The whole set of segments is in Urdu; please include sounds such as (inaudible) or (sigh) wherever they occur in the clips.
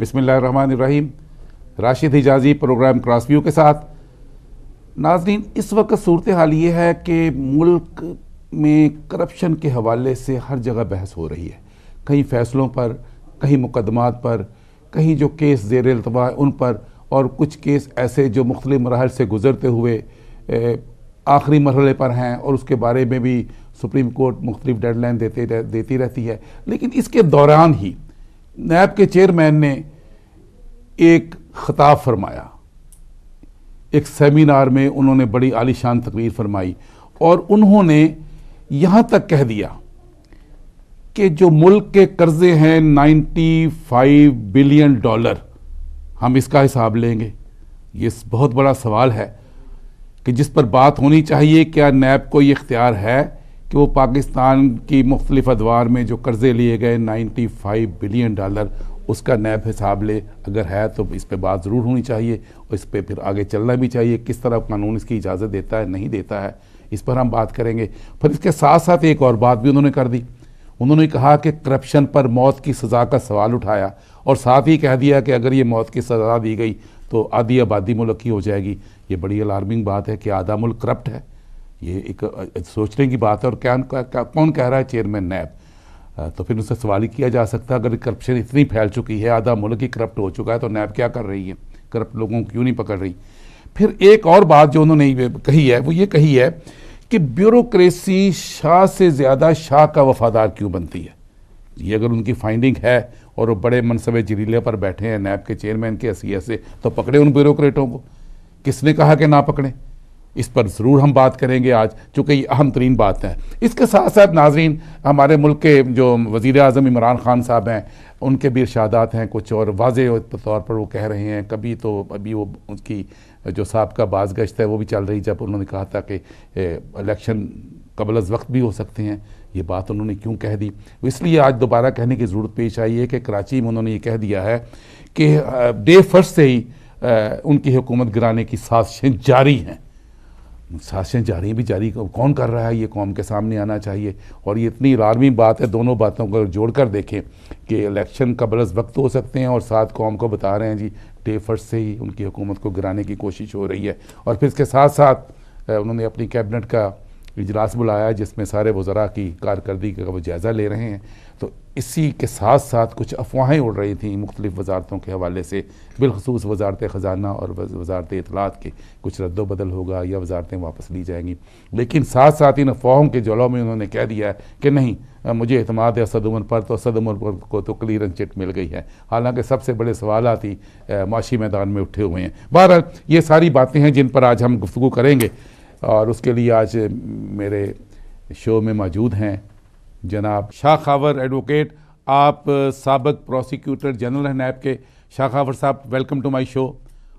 بسم اللہ الرحمن الرحیم۔ Rashid Hijazi programme cross view کے ساتھ۔ ناظرین، اس وقت صورتحال یہ ہے کہ ملک میں کرپشن کے حوالے سے ہر جگہ بحث ہو رہی ہے۔ کہیں فیصلوں پر کہیں مقدمات پر کہیں جو کیس زیر التوا ان پر، اور کچھ کیس ایسے جو مختلف مراحل سے گزرتے ہوئے آخری مرحلے پر ہیں، اور اس کے بارے میں بھی سپریم کورٹ مختلف ڈیڈ لائن دیتے دیتی رہتی ہے۔ لیکن اس کے دوران ہی نیب کے چیئرمین نے ایک خطاب فرمایا۔ ایک سیمینار میں انہوں نے بڑی عالی شان تقریر فرمائی اور انہوں نے یہاں تک کہہ دیا کہ جو ملک کے قرضے ہیں نائنٹی فائیو بلین ڈالر، ہم اس کا حساب لیں گے۔ یہ بہت بڑا سوال ہے کہ جس پر بات ہونی چاہیے، کیا نیب کو یہ اختیار ہے؟ کہ وہ پاکستان کی مختلف ادوار میں جو قرضے لیے گئے، نائنٹی فائیو بلین ڈالر، اس کا نیب حساب لے۔ اگر ہے تو اس پہ بات ضرور ہونی چاہیے۔ اور اس پہ پھر آگے چلنا بھی چاہیے۔ کس طرح قانون اس کی اجازت دیتا ہے، نہیں دیتا ہے، اس پر ہم بات کریں گے۔ پھر اس کے ساتھ ساتھ ایک اور بات بھی انہوں نے کر دی۔ انہوں نے کہا کہ کرپشن پر موت کی سزا کا سوال اٹھایا اور ساتھ ہی کہہ دیا کہ اگر یہ موت کی سزا دی گئی تو آدھی آبادی ملک کی ہو جائے گی۔ یہ بڑی الارمنگ بات ہے کہ آدھا ملک کرپٹ ہے۔ یہ ایک سوچنے کی بات ہے اور کیا کون کہہ رہا ہے چیئرمین نیب تو پھر اس سے سوال ہی کیا جا سکتا ہے اگر کرپشن اتنی پھیل چکی ہے، آدھا ملک ہی کرپٹ ہو چکا ہے، تو نیب کیا کر رہی ہے کرپٹ لوگوں کو کیوں نہیں پکڑ رہی؟ پھر ایک اور بات جو انہوں نے کہی ہے، وہ یہ کہی ہے کہ بیوروکریسی شاہ سے زیادہ شاہ کا وفادار کیوں بنتی ہے؟ یہ اگر ان کی فائنڈنگ ہے اور وہ بڑے منصب جریلے پر بیٹھے ہیں نیب کے چیئرمین کے حیثیت سے، تو پکڑے ان بیوروکریٹوں کو؟ کس نے کہا کہ نہ پکڑیں اس پر ضرور ہم بات کریں گے آج، چونکہ یہ اہم ترین بات ہے۔ اس کے ساتھ ساتھ ناظرین، ہمارے ملک کے جو وزیر اعظم عمران خان صاحب ہیں، ان کے بھی ارشادات ہیں۔ کچھ اور واضح طور پر وہ کہہ رہے ہیں۔ کبھی تو ابھی وہ اس کی جو سابقہ باز گشت ہے، وہ بھی چل رہی، جب انہوں نے کہا تھا کہ الیکشن قبل از وقت بھی ہو سکتے ہیں۔ یہ بات انہوں نے کیوں کہہ دی؟ اس لیے آج دوبارہ کہنے کی ضرورت پیش آئی ہے کہ کراچی میں انہوں نے یہ کہہ دیا ہے کہ، ڈے فرسٹ سے ہی ان کی حکومت گرانے کی سازشیں جاری ہیں۔ سازشیں جاری بھی جاری کون کر رہا ہے؟ یہ قوم کے سامنے آنا چاہیے۔ اور یہ اتنی رارمی بات ہے، دونوں باتوں کو جوڑ کر دیکھیں کہ الیکشن قبل از وقت ہو سکتے ہیں اور ساتھ قوم کو بتا رہے ہیں جی ڈے فرسٹ سے ہی ان کی حکومت کو گرانے کی کوشش ہو رہی ہے۔ اور پھر اس کے ساتھ ساتھ انہوں نے اپنی کیبنٹ کا اجلاس بلایا جس میں سارے وزراء کی کارکردگی کا وہ جائزہ لے رہے ہیں۔ تو اسی کے ساتھ ساتھ کچھ افواہیں اڑ رہی تھیں مختلف وزارتوں کے حوالے سے۔ بالخصوص وزارت خزانہ اور وزارت اطلاعات کے کچھ رد و بدل ہوگا یا وزارتیں واپس لی جائیں گی۔ لیکن ساتھ ساتھ ان افواہوں کے جولوں میں انہوں نے کہہ دیا ہے کہ نہیں، مجھے اعتماد ہے اسد عمر پر تو اسد عمر پر کو تو کلیئرنس چٹ مل گئی ہے۔ حالانکہ سب سے بڑے سوالات ہی معاشی میدان میں اٹھے ہوئے ہیں۔ بہرحال یہ ساری باتیں ہیں جن پر آج ہم گفتگو کریں گے۔ اور اس کے لیے آج میرے شو میں موجود ہیں جناب شاہ خاور ایڈوکیٹ، آپ، سابق پروسیکیوٹر جنرل ہیں نیب کے۔ شاہ خاور صاحب، ویلکم ٹو مائی شو۔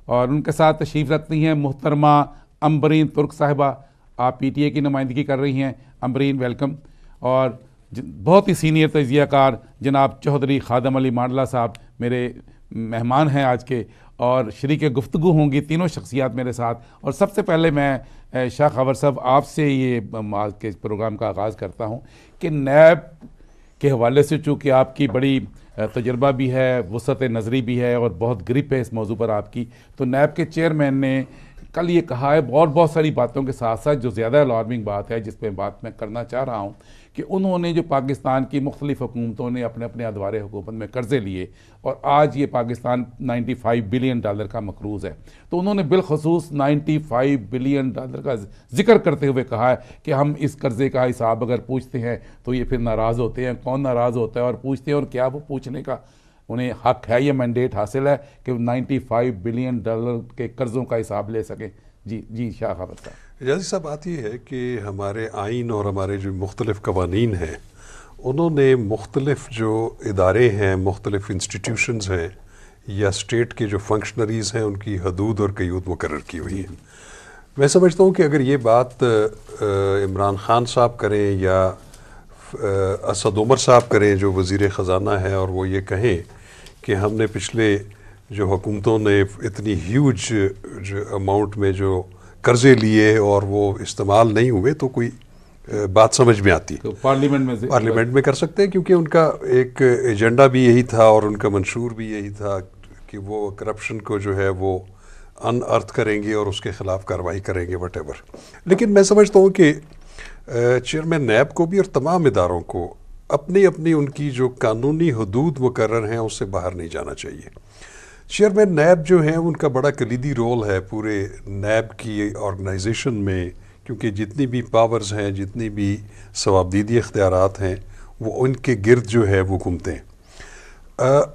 اور ان کے ساتھ تشریف رکھتی ہیں محترمہ امبرین ترک صاحبہ۔ آپ پی ٹی اے کی نمائندگی کر رہی ہیں۔ امبرین، ویلکم۔ اور بہت ہی سینئر تجزیہ کار جناب چودھری خادم علی مانڈلہ صاحب، میرے مہمان ہیں آج کے۔ اور شریک گفتگو ہوں گی تینوں شخصیات میرے ساتھ۔ اور سب سے پہلے میں شاہ خبر صاحب، آپ سے یہ آج کے پروگرام کا آغاز کرتا ہوں کہ نیب کے حوالے سے چونکہ آپ کی بڑی تجربہ بھی ہے، وسعت نظری بھی ہے اور بہت گرپ ہے اس موضوع پر آپ کی، تو نیب کے چیئرمین نے کل یہ کہا ہے اور بہت ساری باتوں کے ساتھ ساتھ جو زیادہ الارمنگ بات ہے، جس پہ بات میں کرنا چاہ رہا ہوں کہ انہوں نے جو پاکستان کی مختلف حکومتوں نے اپنے اپنے ادوار حکومت میں قرضے لیے اور آج یہ Pakistan ninety five billion dollar کا مقروض ہے۔ تو انہوں نے بالخصوص نائنٹی فائیو بلین ڈالر کا ذکر کرتے ہوئے کہا ہے کہ ہم اس قرضے کا حساب اگر پوچھتے ہیں تو یہ پھر ناراض ہوتے ہیں۔ کون ناراض ہوتا ہے اور پوچھتے ہیں اور کیا وہ پوچھنے کا انہیں حق ہے، یہ مینڈیٹ حاصل ہے کہ نائنٹی فائیو بلین ڈالر کے قرضوں کا حساب لے سکیں۔ جی جی شاہ خبر صاحب۔ اجازی صاحب، بات یہ ہے کہ ہمارے آئین اور ہمارے جو مختلف قوانین ہیں، انہوں نے مختلف جو ادارے ہیں، مختلف انسٹیٹیوشنز ہیں یا اسٹیٹ کے جو فنکشنریز ہیں، ان کی حدود اور قیود مقرر کی ہوئی ہیں۔ میں سمجھتا ہوں کہ اگر یہ بات عمران خان صاحب کریں یا اسد عمر صاحب کریں، جو وزیر خزانہ ہے اور وہ یہ کہیں کہ ہم نے پچھلے جو حکومتوں نے اتنی ہیوج جو اماؤنٹ میں جو قرضے لیے اور وہ استعمال نہیں ہوئے تو کوئی بات سمجھ میں آتی تو پارلیمنٹ میں پارلیمنٹ میں کر سکتے ہیں کیونکہ ان کا ایک ایجنڈا بھی یہی تھا اور ان کا منشور بھی یہی تھا کہ وہ کرپشن کو جو ہے وہ ان ارتھ کریں گے اور اس کے خلاف کاروائی کریں گے وٹ ایور لیکن میں سمجھتا ہوں کہ چیئرمین نیب کو بھی اور تمام اداروں کو اپنی اپنی ان کی جو قانونی حدود مقرر ہیں، اس سے باہر نہیں جانا چاہیے۔ چیئرمین نیب جو ہیں، ان کا بڑا کلیدی رول ہے پورے نیب کی آرگنائزیشن میں، کیونکہ جتنی بھی پاورز ہیں، جتنی بھی ثوابدیدی اختیارات ہیں، وہ ان کے گرد جو ہے، وہ گھومتے ہیں۔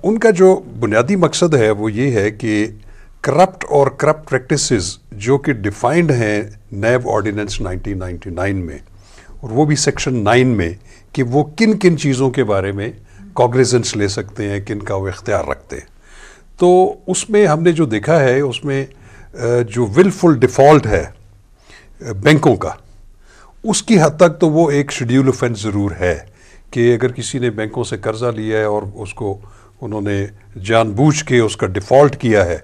ان کا جو بنیادی مقصد ہے، وہ یہ ہے کہ کرپٹ اور کرپٹ پریکٹسز جو کہ ڈیفائنڈ ہیں NAB ordinance nineteen ninety nine میں، اور وہ بھی سیکشن نائن میں کہ وہ کن کن چیزوں کے بارے میں کاگریزنس لے سکتے ہیں، کن کا وہ اختیار رکھتے ہیں۔ تو اس میں ہم نے جو دیکھا ہے، اس میں جو ولفل ڈیفالٹ ہے بینکوں کا، اس کی حد تک تو وہ ایک شیڈیول افینس ضرور ہے کہ اگر کسی نے بینکوں سے قرضہ لیا ہے اور اس کو انہوں نے جان بوجھ کے اس کا ڈیفالٹ کیا ہے،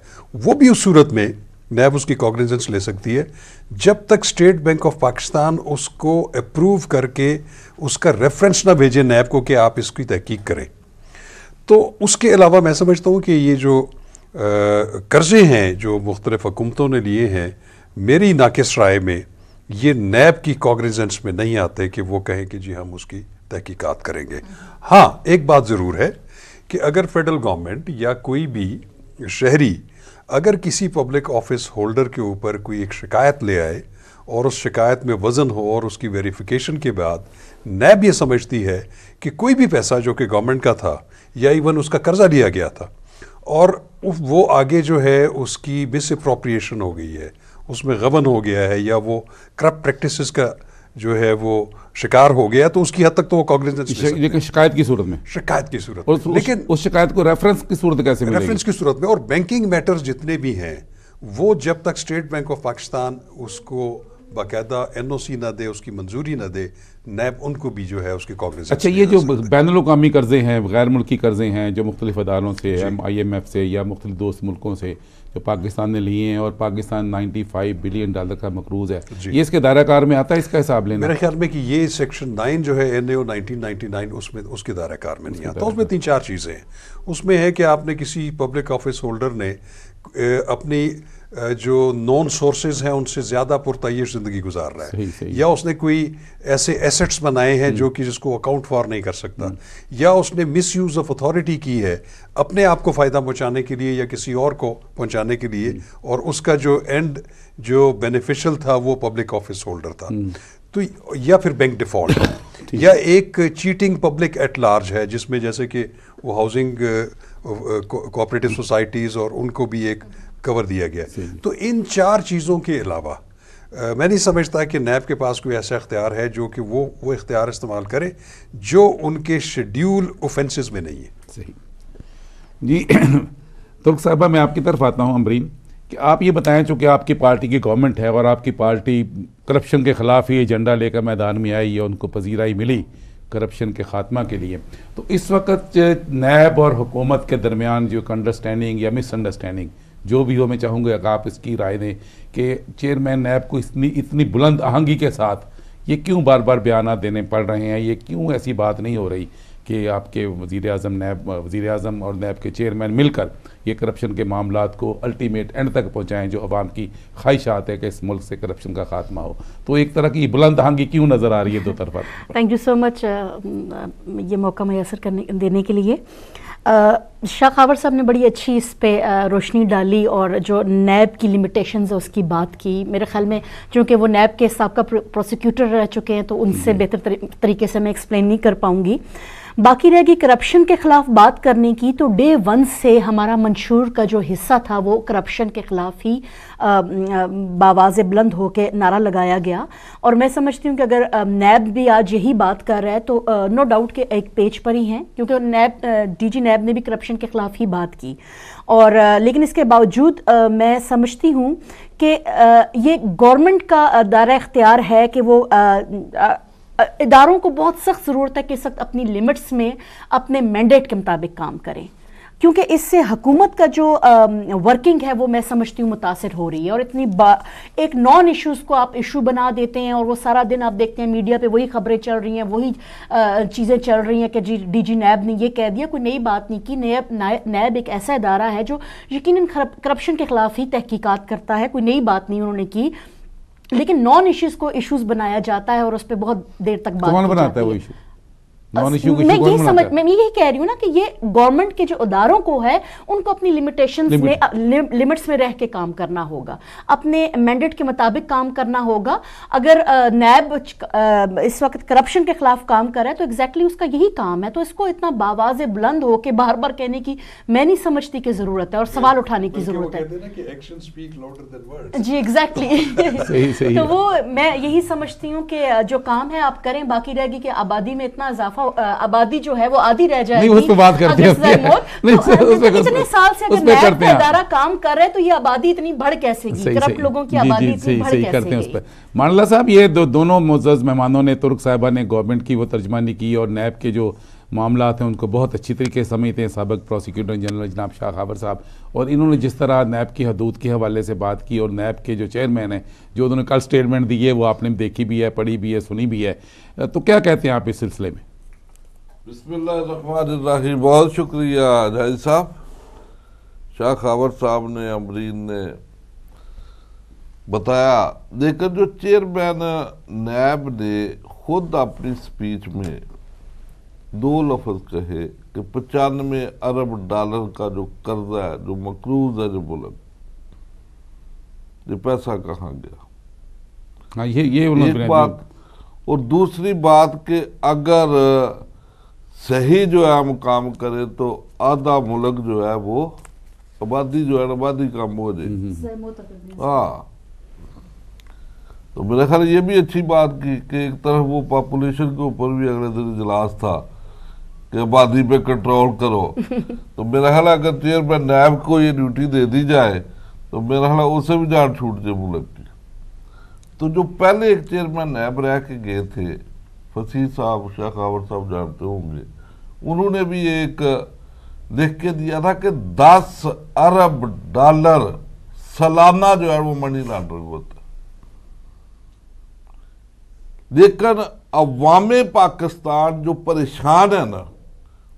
وہ بھی اس صورت میں نیب اس کی کاگنیزنس لے سکتی ہے۔ جب تک اسٹیٹ بینک آف پاکستان اس کو اپروو کر کے اس کا ریفرنس نہ بھیجے نیب کو کہ آپ اس کی تحقیق کریں۔ تو اس کے علاوہ میں سمجھتا ہوں کہ یہ جو قرضے ہیں جو مختلف حکومتوں نے لیے ہیں، میری ناقص رائے میں یہ نیب کی کاگریزنس میں نہیں آتے کہ وہ کہیں کہ جی ہم اس کی تحقیقات کریں گے۔ ہاں ایک بات ضرور ہے کہ اگر فیڈرل گورنمنٹ یا کوئی بھی شہری اگر کسی پبلک آفس ہولڈر کے اوپر کوئی ایک شکایت لے آئے اور اس شکایت میں وزن ہو اور اس کی ویریفیکیشن کے بعد نیب یہ سمجھتی ہے کہ کوئی بھی پیسہ جو کہ گورنمنٹ کا تھا یا ایون اس کا قرضہ لیا گیا تھا اور وہ آگے جو ہے اس کی مس اپروپریشن ہو گئی ہے، اس میں غبن ہو گیا ہے یا وہ کرپٹ پریکٹسز کا جو ہے وہ شکار ہو گیا تو اس کی حد تک تو وہ لیکن شکایت کی صورت میں؟ شکایت کی صورت میں۔ لیکن اس شکایت کو ریفرنس کی صورت کیسے ملے ریفرنس کی صورت میں۔ اور بینکنگ میٹرز جتنے بھی ہیں وہ جب تک اسٹیٹ بینک آف پاکستان اس کو باقاعدہ این او سی نہ دے اس کی منظوری نہ دے نیب ان کو بھی جو ہے اس کی کاغذ اچھا یہ جو بین الاقوامی قرضے ہیں غیر ملکی قرضے ہیں جو مختلف اداروں سے آئی ایم ایف سے یا مختلف دوست ملکوں سے جو پاکستان نے لیے ہیں اور Pakistan ninety five billion dollar کا مقروض ہے۔ جی۔ یہ اس کے دائرہ کار میں آتا ہے اس کا حساب لینا۔ میرے خیال میں کہ یہ سیکشن نائن جو ہے N A O nineteen ninety nine اس میں اس کے دائرہ کار میں نہیں آتا۔ اس میں تین چار چیزیں ہیں۔ اس میں ہے کہ آپ نے کسی پبلک آفس ہولڈر نے اپنی جو نون سورسز ہیں ان سے زیادہ پرتعیش زندگی گزار رہا ہے۔ یا اس نے کوئی ایسے ایسٹس بنائے ہیں جو کہ جس کو اکاؤنٹ فار نہیں کر سکتا۔ یا اس نے مس یوز آف اتھارٹی کی ہے اپنے آپ کو فائدہ پہنچانے کے لیے یا کسی اور کو پہنچانے کے لیے۔ اور اس کا جو اینڈ جو بینیفیشل تھا وہ پبلک آفس ہولڈر تھا۔ تو یا پھر بینک ڈیفالٹ یا ایک چیٹنگ پبلک ایٹ لارج ہے جس میں جیسے کہ وہ ہاؤسنگ کوآپریٹو سوسائٹیز اور ان کو بھی ایک کور دیا گیا۔ تو ان چار چیزوں کے علاوہ میں نہیں سمجھتا کہ نیب کے پاس کوئی ایسا اختیار ہے جو کہ وہ وہ اختیار استعمال کرے جو ان کے شیڈیول اوفینسز میں نہیں ہے۔ صحیح۔ جی (clears throat) ترک صاحبہ میں آپ کی طرف آتا ہوں امرین کہ آپ یہ بتائیں چونکہ آپ کی پارٹی کی گورنمنٹ ہے اور آپ کی پارٹی کرپشن کے خلاف ہی ایجنڈا لے کر میدان میں آئی یا ان کو پذیرائی ملی۔ کرپشن کے خاتمہ کے لیے۔ تو اس وقت نیب اور حکومت کے درمیان جو انڈرسٹینڈنگ یا مس انڈرسٹینڈنگ جو بھی ہو، میں چاہوں گا کہ آپ اس کی رائے دیں کہ چیئرمین نیب کو اتنی اتنی بلند آہنگی کے ساتھ یہ کیوں بار بار بیانات دینے پڑ رہے ہیں؟ یہ کیوں ایسی بات نہیں ہو رہی؟ کہ آپ کے وزیر اعظم نیب وزیر اعظم اور نیب کے چیئرمین مل کر یہ کرپشن کے معاملات کو الٹیمیٹ اینڈ تک پہنچائیں جو عوام کی خواہشات ہے کہ اس ملک سے کرپشن کا خاتمہ ہو۔ تو ایک طرح کی بلند آہنگی کیوں نظر آ رہی ہے دو طرفہ؟ تھینک یو سو مچ یہ موقع میسر کرنے دینے کے لیے۔ شاہ خاور صاحب نے بڑی اچھی اس پہ روشنی ڈالی اور جو نیب کی لمیٹیشنز اس کی بات کی۔ میرے خیال میں چونکہ وہ نیب کے سابقہ پروسیکیوٹر رہ چکے ہیں تو ان سے جی۔ بہتر طریقے سے میں ایکسپلین نہیں کر پاؤں گی۔ باقی رہ گی کرپشن کے خلاف بات کرنے کی، تو ڈے ون سے ہمارا منشور کا جو حصہ تھا، وہ کرپشن کے خلاف ہی باواز بلند ہو کے نعرہ لگایا گیا۔ اور میں سمجھتی ہوں کہ اگر نیب بھی آج یہی بات کر رہا ہے، تو نو ڈاؤٹ کہ ایک پیج پر ہی ہیں، کیونکہ نیب ڈی جی نیب نے بھی کرپشن کے خلاف ہی بات کی۔ اور لیکن اس کے باوجود میں سمجھتی ہوں کہ یہ گورنمنٹ کا دائرہ اختیار ہے کہ وہ اداروں کو بہت سخت ضرورت ہے کہ سخت اپنی لمٹس میں اپنے مینڈیٹ کے مطابق کام کریں۔ کیونکہ اس سے حکومت کا جو ورکنگ ہے، وہ میں سمجھتی ہوں متاثر ہو رہی ہے اور اتنی با، ایک نان ایشوز کو آپ ایشو بنا دیتے ہیں اور وہ سارا دن آپ دیکھتے ہیں میڈیا پہ وہی خبریں چل رہی ہیں، وہی چیزیں چل رہی ہیں کہ جی ڈی جی نیب نے یہ کہہ دیا، کوئی نئی بات نہیں کی۔ نیب نیب ایک ایسا ادارہ ہے جو یقیناً کرپشن کے خلاف ہی تحقیقات کرتا ہے، کوئی نئی بات نہیں انہوں نے کی۔ لیکن نان ایشوز کو ایشوز بنایا جاتا ہے اور اس پہ بہت دیر تک بات کون بناتا ہے وہ ایشو میں یہی سمجھ میں یہی کہہ رہی ہوں نا کہ یہ گورنمنٹ کے جو اداروں کو ہے ان کو اپنی لمیٹیشنز میں لمٹس میں رہ کے کام کرنا ہوگا۔ اپنے مینڈیٹ کے مطابق کام کرنا ہوگا۔ اگر نیب اس وقت کرپشن کے خلاف کام کر رہا ہے تو ایگزیکٹلی اس کا یہی کام ہے۔ تو اس کو اتنا باواز بلند ہو کے بار بار کہنے کی میں نہیں سمجھتی کہ ضرورت ہے اور سوال اٹھانے کی ضرورت ہے۔ جی ایگزیکٹلی (laughs) تو وہ میں یہی سمجھتی ہوں کہ جو کام ہے آپ کریں باقی رہ گی کہ آبادی میں اتنا اضافہ آبادی جو ہے وہ آدھی رہ جائے گی نہیں اس پہ بات کرتے ہیں۔ (laughs) اتنے سال سے اگر نیب کا ادارہ کام کر رہے تو یہ آبادی اتنی بڑھ کیسے گی؟ کرپٹ لوگوں کی جی، آبادی جی، اتنی بڑھ کیسے گی؟ مان اللہ صاحب یہ دونوں معزز مہمانوں نے ترک صاحبہ نے گورنمنٹ کی وہ ترجمانی کی اور نیب کے جو معاملات ہیں ان کو بہت اچھی طریقے سے سمجھتے ہیں۔ سابق پروسیکیوٹر جنرل جناب شاہ خابر صاحب۔ اور انہوں نے جس طرح نیب کی حدود کے حوالے سے بات کی اور نیب کے جو چیئرمین ہیں جو انہوں نے کل سٹیٹمنٹ دی ہے وہ آپ نے دیکھی بھی ہے پڑھی بھی ہے سنی بھی ہے۔ تو کیا کہتے ہیں آپ اس سلسلے میں؟ بسم اللہ الرحمن الرحیم بہت شکریہ جائز صاحب۔ شاہ خاور صاحب نے امرین نے بتایا لیکن جو چیئرمین نیب نے خود اپنی سپیچ میں دو لفظ کہے کہ پچانوے ارب ڈالر کا جو قرضہ ہے جو مقروض ہے جو بلند یہ پیسہ کہاں گیا؟ ہاں یہ ایک بات اور دوسری بات کہ اگر صحیح جو ہے ہم کام کرے تو آدھا ملک جو ہے وہ آبادی جو ہے آبادی کام ہو جائے۔ ہاں۔ تو میرے خیال یہ بھی اچھی بات کی کہ ایک طرف وہ پاپولیشن کے اوپر بھی اگلے دن اجلاس تھا کہ آبادی پہ کنٹرول کرو۔ (laughs) تو میرا خیال اگر چیئرمین نیب کو یہ ڈیوٹی دے دی جائے تو میرا خیال اسے بھی جان چھوٹ جائے ملک کی۔ تو جو پہلے ایک چیئرمین نیب رہ کے گئے تھے فصیح صاحب شیخ آور صاحب جانتے ہوں گے۔ انہوں نے بھی ایک لکھ کے دیا تھا کہ دس ارب ڈالر سالانہ جو ہے وہ منی لانڈرنگ ہوتا ہے۔ لیکن عوام پاکستان جو پریشان ہے نا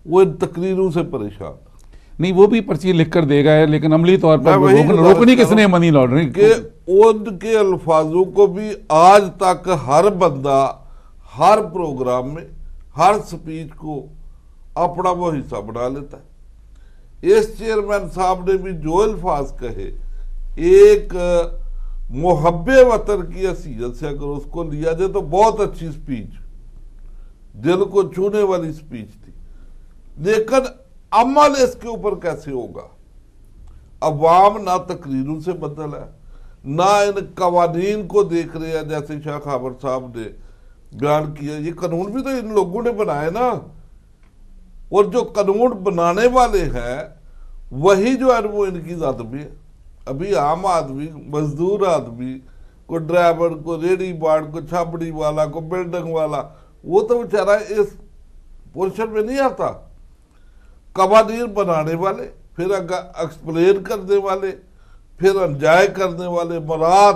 وہ ان تقریروں سے پریشان نہیں وہ بھی پرچی لکھ کر دے گا ہے لیکن عملی طور پر روکنی کس نے منی لانڈرنگ کہ ان کے الفاظوں کو بھی آج تک ہر بندہ ہر پروگرام میں ہر سپیچ کو اپنا وہ حصہ بنا لیتا ہے۔ اس چیئرمین صاحب نے بھی جو الفاظ کہے، ایک محب وطن کی حیثیت سے اگر اس کو لیا جائے تو بہت اچھی سپیچ، دل کو چھونے والی سپیچ تھی۔ لیکن عمل اس کے اوپر کیسے ہوگا؟ عوام نہ تقریروں سے بدل ہے، نہ ان قوانین کو دیکھ رہے ہیں، جیسے شاہ خابر صاحب نے بیان کیا یہ قانون بھی تو ان لوگوں نے بنائے نا۔ اور جو قانون بنانے والے ہیں، وہی جو ہے وہ ان کی ذات بھی ہے۔ ابھی عام آدمی، مزدور آدمی کو ڈرائیور کو ریڈی بارڈ کو چھاپڑی والا کو بلڈنگ والا، وہ تو بیچارہ اس پوزیشن میں نہیں آتا۔ قوانین بنانے والے، پھر ایکسپلین کرنے والے، پھر انجائے کرنے والے، مراد،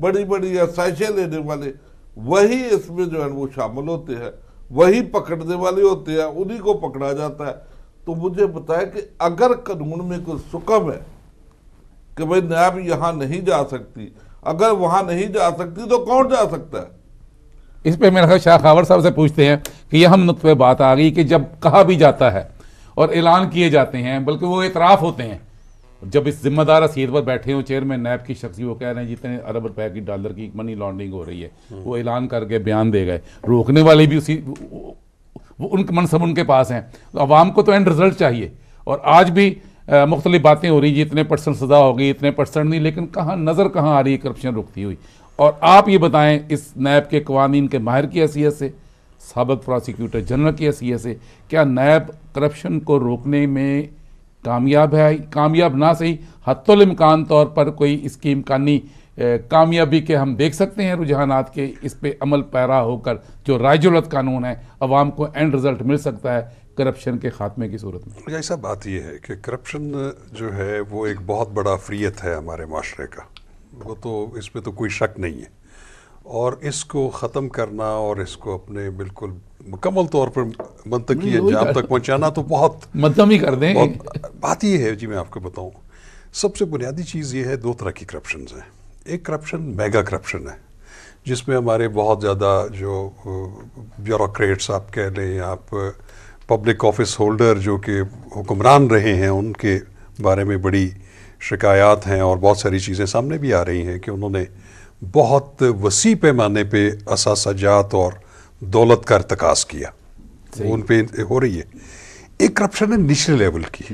بڑی بڑی ایسائشیں لینے والے۔ وہی اس میں جو ہے وہ شامل ہوتے ہیں، وہی پکڑنے والے ہوتے ہیں، انہی کو پکڑا جاتا ہے۔ تو مجھے بتایا کہ اگر قانون میں کوئی سکم ہے کہ بھئی نیب یہاں نہیں جا سکتی، اگر وہاں نہیں جا سکتی تو کون جا سکتا ہے؟ اس پہ میرا خیال شاہ خاور صاحب سے پوچھتے ہیں کہ یہ ہم نقطہ بات آ گئی کہ جب کہا بھی جاتا ہے اور اعلان کیے جاتے ہیں، بلکہ وہ اعتراف ہوتے ہیں۔ جب اس ذمہ دار حیثیت پر بیٹھے ہوں، چیئرمین نیب کی شخصی وہ کہہ رہے ہیں، جتنے ارب روپے کی ڈالر کی منی لانڈرنگ ہو رہی ہے، وہ اعلان کر کے بیان دے گئے۔ روکنے والے بھی اسی، وہ ان منصب ان کے پاس ہیں۔ عوام کو تو اینڈ رزلٹ چاہیے۔ اور آج بھی مختلف باتیں ہو رہی ہیں، اتنے پرسنٹ سزا ہوگی اتنے پرسنٹ نہیں، لیکن کہاں، نظر کہاں آ رہی ہے کرپشن رکتی ہوئی؟ اور آپ یہ بتائیں، اس نیب کے قوانین کے ماہر کی حیثیت سے، سابق پروسیکیوٹر جنرل کی حیثیت سے، کیا نیب کرپشن کو روکنے میں کامیاب ہے، کامیاب نہ صحیح حت الامکان طور پر کوئی اس کی امکانی کامیابی کے ہم دیکھ سکتے ہیں رجحانات کے اس پہ عمل پیرا ہو کر جو رائے جلت قانون ہے، عوام کو اینڈ رزلٹ مل سکتا ہے کرپشن کے خاتمے کی صورت میں۔ ایسا بات یہ ہے کہ کرپشن جو ہے وہ ایک بہت بڑا فریت ہے ہمارے معاشرے کا۔ وہ تو اس پہ تو کوئی شک نہیں ہے۔ اور اس کو ختم کرنا اور اس کو اپنے بالکل مکمل طور پر منطقی انجام تک پہنچانا تو بہت مدم ہی کر دیں۔ بات یہ ہے جی میں آپ کو بتاؤں۔ سب سے بنیادی چیز یہ ہے دو طرح کی کرپشنز ہیں۔ ایک کرپشن میگا کرپشن ہے جس میں ہمارے بہت زیادہ جو بیوروکریٹس آپ کہہ لیں آپ پبلک آفس ہولڈر جو کہ حکمران رہے ہیں ان کے بارے میں بڑی شکایات ہیں اور بہت ساری چیزیں سامنے بھی آ رہی ہیں کہ انہوں نے بہت وسیع پیمانے پہ اثاثہ جات اور دولت کا ارتکاز کیا۔ وہ ان پہ ہو رہی ہے۔ ایک کرپشن ہے نچلے لیول کی۔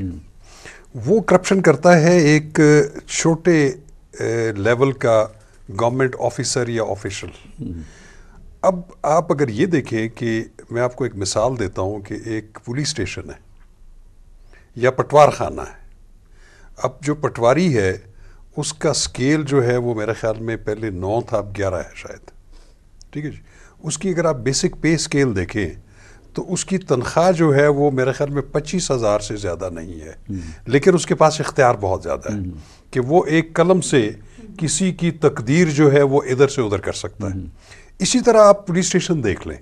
وہ کرپشن کرتا ہے ایک چھوٹے لیول کا گورنمنٹ آفیسر یا آفیشل اب آپ اگر یہ دیکھیں کہ میں آپ کو ایک مثال دیتا ہوں کہ ایک پولیس اسٹیشن ہے یا پٹوار خانہ ہے۔ اب جو پٹواری ہے اس کا سکیل جو ہے وہ میرے خیال میں پہلے نو تھا اب گیارہ ہے شاید۔ ٹھیک ہے جی؟ اس کی اگر آپ بیسک پے سکیل دیکھیں تو اس کی تنخواہ جو ہے وہ میرے خیال میں پچیس ہزار سے زیادہ نہیں ہے۔ لیکن اس کے پاس اختیار بہت زیادہ ہے کہ وہ ایک قلم سے کسی کی تقدیر جو ہے وہ ادھر سے ادھر کر سکتا ہے۔ اسی طرح آپ پولیس اسٹیشن دیکھ لیں۔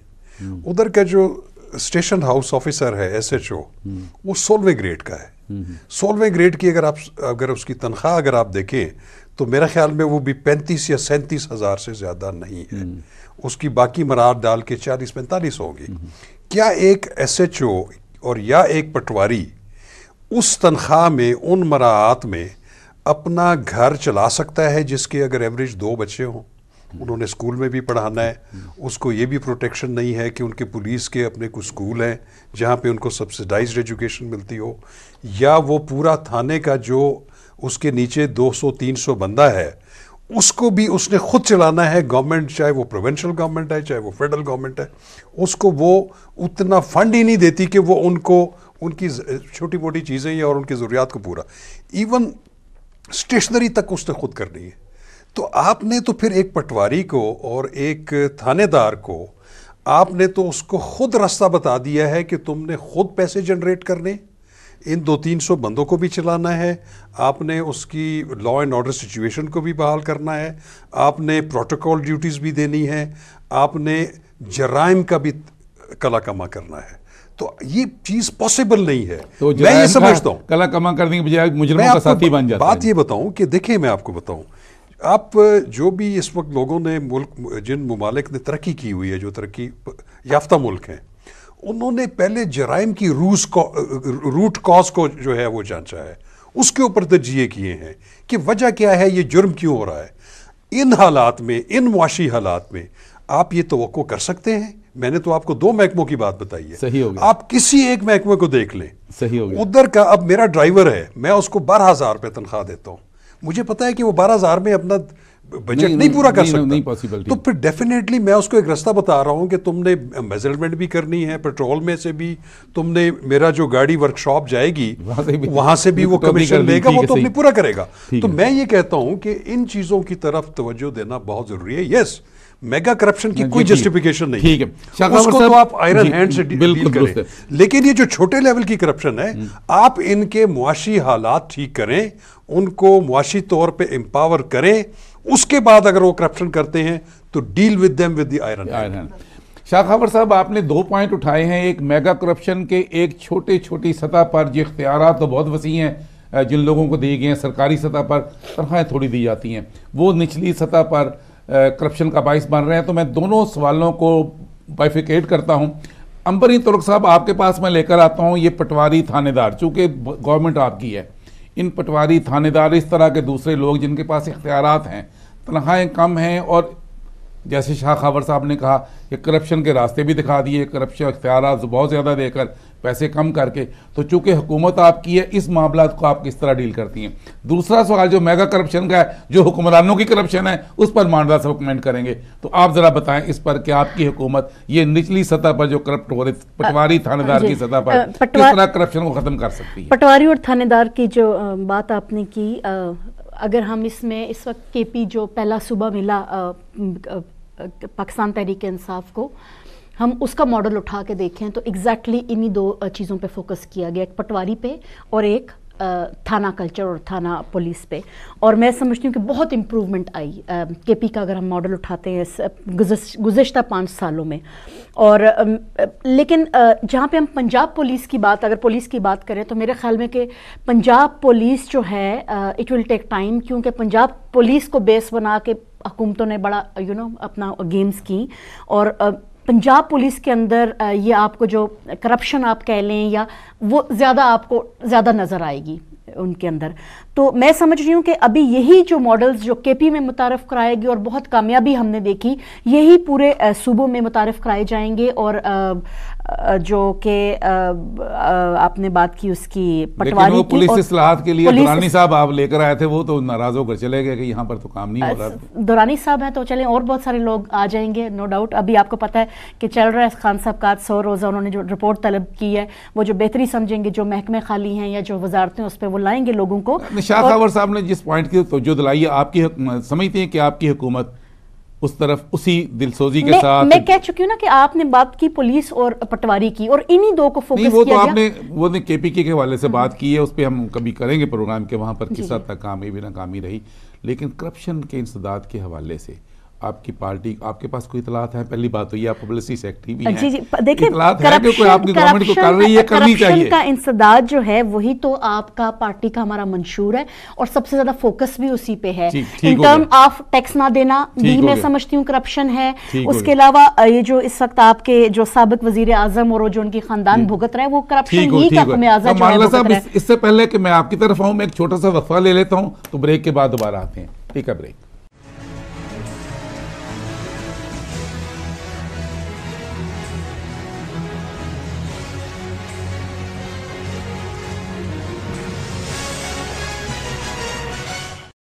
ادھر کا جو station house officer S H O او وہ سولہویں گریڈ کا ہے۔ سولہویں گریڈ کی اگر آپ اگر اس کی تنخواہ اگر آپ دیکھیں تو میرا خیال میں وہ بھی پینتیس یا سینتیس ہزار سے زیادہ نہیں ہے۔ اس کی باقی مراد ڈال کے چالیس پینتالیس ہوگی۔ کیا ایک ایس ایچ او اور یا ایک پٹواری اس تنخواہ میں ان مراعات میں اپنا گھر چلا سکتا ہے جس کے اگر ایوریج دو بچے ہوں؟ انہوں نے اسکول میں بھی پڑھانا ہے۔ اس کو یہ بھی پروٹیکشن نہیں ہے کہ ان کے پولیس کے اپنے کچھ اسکول ہیں جہاں پہ ان کو سبسڈائزڈ ایجوکیشن ملتی ہو، یا وہ پورا تھانے کا جو اس کے نیچے دو سو، تین سو بندہ ہے، اس کو بھی اس نے خود چلانا ہے۔ گورنمنٹ چاہے وہ پروونشل گورنمنٹ ہے، چاہے وہ فیڈرل گورنمنٹ ہے، اس کو وہ اتنا فنڈ ہی نہیں دیتی کہ وہ ان کو، ان کی چھوٹی موٹی چیزیں یا اور ان کی ضروریات کو پورا۔ ایون اسٹیشنری تک اس نے خود کرنی ہے۔ تو آپ نے تو پھر ایک پٹواری کو اور ایک تھانے دار کو آپ نے تو اس کو خود راستہ بتا دیا ہے کہ تم نے خود پیسے جنریٹ کرنے۔ ان دو تین سو بندوں کو بھی چلانا ہے آپ نے اس کی لا اینڈ آرڈر سچویشن کو بھی بحال کرنا ہے آپ نے پروٹوکول ڈیوٹیز بھی دینی ہے آپ نے جرائم کا بھی کلا کما کرنا ہے۔ تو یہ چیز پاسبل نہیں ہے۔ میں یہ سمجھتا ہوں۔ کلا کما کرنے کے بجائے مجرموں کا ساتھی بن جاتا بات یہ بتاؤں کہ دیکھیں میں آپ کو بتاؤں۔ آپ جو بھی اس وقت لوگوں نے ملک جن ممالک نے ترقی کی ہوئی ہے جو ترقی یافتہ ملک ہیں انہوں نے پہلے جرائم کی روس کو روٹ کاز کو جو ہے وہ جانچا ہے۔ اس کے اوپر تجزیے کیے ہیں کہ وجہ کیا ہے یہ جرم کیوں ہو رہا ہے۔ ان حالات میں ان معاشی حالات میں آپ یہ توقع کر سکتے ہیں؟ میں نے تو آپ کو دو محکموں کی بات بتائی ہے۔ صحیح آپ کسی ایک محکمے کو دیکھ لیں۔ صحیح ادھر کا اب میرا ڈرائیور ہے میں اس کو بارہ ہزار روپے تنخواہ دیتا ہوں۔ مجھے پتا ہے کہ وہ بارہ ہزار میں اپنا بجٹ نہیں پورا کر سکتا۔ تو پھر ڈیفینیٹلی میں اس کو ایک رستہ بتا رہا ہوں کہ تم نے میزرمنٹ بھی کرنی ہے پیٹرول میں سے بھی تم نے میرا جو گاڑی ورک شاپ جائے گی وہاں سے بھی وہ کمیشن لے گا وہ تو اپنی پورا کرے گا۔ تو میں یہ کہتا ہوں کہ ان چیزوں کی طرف توجہ دینا بہت ضروری ہے۔ یس میگا کرپشن کی کوئی جسٹیفیکیشن نہیں۔ ٹھیک ہے۔ اس کو تو آپ آئرن ہینڈ سے ڈیل کریں۔ لیکن یہ جو چھوٹے لیول کی کرپشن ہے آپ ان کے معاشی حالات ٹھیک کریں ان کو معاشی طور پہ امپاور کریں۔ اس کے بعد اگر وہ کرپشن کرتے ہیں تو deal with them with the iron Shah خبر صاحب، آپ نے دو پوائنٹ اٹھائے ہیں، ایک میگا کرپشن کے، ایک چھوٹے، چھوٹی سطح پر جو اختیارات تو بہت وسیع ہیں جن لوگوں کو دیے گئے ہیں سرکاری سطح پر، تنخواہیں تھوڑی دی جاتی ہیں۔ وہ نچلی سطح پر کرپشن کا باعث بن رہے ہیں۔ تو میں دونوں سوالوں کو بائفیکیٹ کرتا ہوں۔ امبری ترک صاحب، آپ کے پاس میں لے کر آتا ہوں، یہ پٹواری تھانے دار، چونکہ گورنمنٹ آپ کی ہے۔ ان پٹواری تھانے دار اس طرح کے دوسرے لوگ جن کے پاس اختیارات ہیں، تنخواہیں کم ہیں اور جیسے شاہ خاور صاحب نے کہا کہ کرپشن کے راستے بھی دکھا دیے کرپشن اختیارات بہت زیادہ دے کر پیسے کم کر کے۔ تو چونکہ حکومت آپ کی ہے اس معاملات کو آپ کس طرح ڈیل کرتی ہیں؟ دوسرا سوال جو میگا کرپشن کا ہے جو حکمرانوں کی کرپشن ہے اس پر ماندہ سے کمنٹ کریں گے۔ تو آپ ذرا بتائیں اس پر کہ آپ کی حکومت یہ نچلی سطح پر جو کرپٹ ہو رہے پٹواری تھانے دار کی سطح پر کس طرح کرپشن کو ختم کر سکتی ہے؟ پٹواری اور تھانے دار کی جو بات آپ نے کی اگر ہم اس میں اس وقت کے پی جو پہلا صوبہ ملا پاکستان تحریک انصاف کو، ہم اس کا ماڈل اٹھا کے دیکھیں تو ایگزیکٹلی انہی دو چیزوں پہ فوکس کیا گیا، ایک پٹواری پہ اور ایک تھانہ کلچر اور تھانہ پولیس پہ۔ اور میں سمجھتی ہوں کہ بہت امپروومنٹ آئی کے پی کا اگر ہم ماڈل اٹھاتے ہیں گزشتہ پانچ سالوں میں۔ اور لیکن جہاں پہ ہم پنجاب پولیس کی بات، اگر پولیس کی بات کریں تو میرے خیال میں کہ پنجاب پولیس جو ہے اٹ ول ٹیک ٹائم کیونکہ پنجاب پولیس کو بیس بنا کے حکومتوں نے بڑا یو نو اپنا گیمز کی۔ اور پنجاب پولیس کے اندر یہ آپ کو جو کرپشن آپ کہہ لیں یا وہ زیادہ آپ کو زیادہ نظر آئے گی۔ ان کے اندر۔ تو میں سمجھ رہی ہوں کہ ابھی یہی جو ماڈلز جو کے پی میں متعارف کرائے گی اور بہت کامیابی ہم نے دیکھی یہی پورے صوبوں میں متعارف کرائے جائیں گے اور جو کہ آپ نے بات کی اس کی پٹواری کی پولیس اصلاحات کے لیے دورانی صاحب آپ لے کر آئے تھے وہ تو ناراض ہو کر چلے گئے کہ یہاں پر تو کام نہیں ہو رہا۔ دورانی صاحب ہیں تو چلیں اور بہت سارے لوگ آ جائیں گے نو ڈاؤٹ ابھی آپ کو پتہ ہے کہ چل رہا ہے خان صاحب کا سو روزہ انہوں نے جو رپورٹ طلب کی ہے وہ جو بہتری سمجھیں گے جو محکمے خالی ہیں یا جو وزارتیں اس پہ وہ لائیں گے لوگوں کو شاہ خاور صاحب نے جس پوائنٹ کی توجہ دلائی ہے آپ کی سمجھتے ہیں کہ آپ کی حکومت اس طرف اسی دل سوزی کے ساتھ میں کہہ چکی ہوں نا کہ آپ نے بات کی پولیس اور پٹواری کی اور انہی دو کو فوکس کیا وہ تو آپ نے وہ نے کے پی کے حوالے سے بات کی ہے اس پہ ہم کبھی کریں گے پروگرام کے وہاں پر کس جی، حد جی۔ تک کامیابی ناکامی رہی لیکن کرپشن کے انسداد کے حوالے سے آپ کی پارٹی آپ کے پاس کوئی اطلاعات ہیں؟ پہلی بات تو یہ آپ پبلسٹی سیکٹری بھی ہیں۔ جی جی دیکھیں اطلاعات ہے کہ کوئی آپ کی گورنمنٹ کو کر رہی ہے کرنی چاہیے۔ کا انصداد جو ہے وہی تو آپ کا پارٹی کا ہمارا منشور ہے اور سب سے زیادہ فوکس بھی اسی پہ ہے۔ ان ٹرم آف ٹیکس نہ دینا بھی میں سمجھتی ہوں کرپشن ہے۔ اس کے علاوہ یہ جو اس وقت آپ کے جو سابق وزیر اعظم اور جو ان کی خاندان بھگت رہے وہ کرپشن ہی کا خمیازہ جو ہے بھگت رہے۔ اس سے پہلے کہ میں آپ کی طرف آؤں میں ایک چھوٹا سا وقفہ لے لیتا ہوں تو بریک کے بعد دوبارہ آتے ہیں۔ ٹھیک ہے بریک